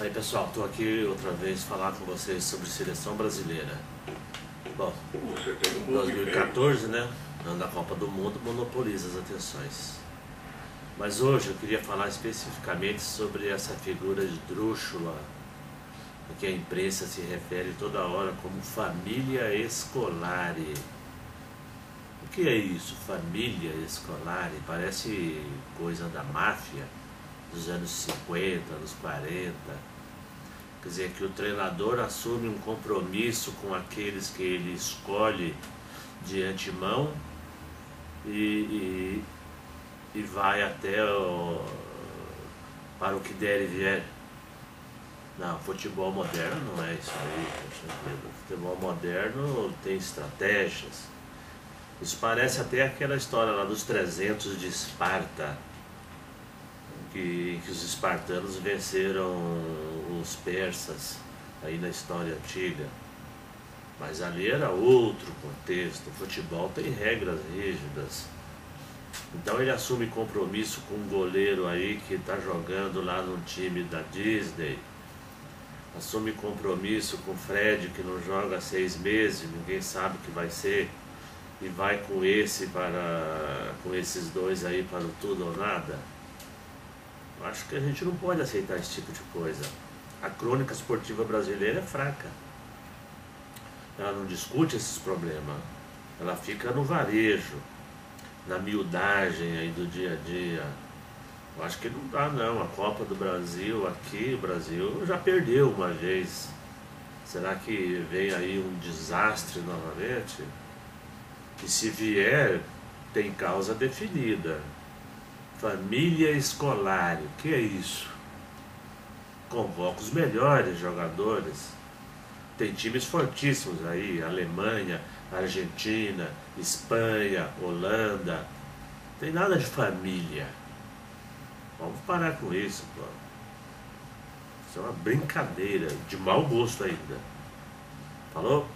Aí pessoal, estou aqui outra vez falar com vocês sobre seleção brasileira. Bom, 2014, né? Ano da Copa do Mundo monopoliza as atenções. Mas hoje eu queria falar especificamente sobre essa figura esdrúxula que a imprensa se refere toda hora como família escolar. O que é isso, família escolar? Parece coisa da máfia dos anos 50, anos 40. Quer dizer, que o treinador assume um compromisso com aqueles que ele escolhe de antemão e, e, e vai até o, para o que der e vier. Não, futebol moderno não é isso aí. Futebol moderno tem estratégias. Isso parece até aquela história lá dos 300 de Esparta que, que os espartanos venceram os persas aí na história antiga. Mas ali era outro contexto. O futebol tem regras rígidas. Então ele assume compromisso com um goleiro aí que está jogando lá no time da Disney. Assume compromisso com o Fred que não joga há seis meses, ninguém sabe o que vai ser. E vai com esse para com esses dois aí para o tudo ou nada. Acho que a gente não pode aceitar esse tipo de coisa. A crônica esportiva brasileira é fraca. Ela não discute esses problemas. Ela fica no varejo, na miudagem aí do dia a dia. Eu acho que não dá não. A Copa do Brasil aqui, o Brasil já perdeu uma vez. Será que vem aí um desastre novamente? E se vier, tem causa definida. Família escolar, o que é isso? Convoca os melhores jogadores. Tem times fortíssimos aí, Alemanha, Argentina, Espanha, Holanda. Tem nada de família. Vamos parar com isso, pô. Isso é uma brincadeira, de mau gosto ainda. Falou?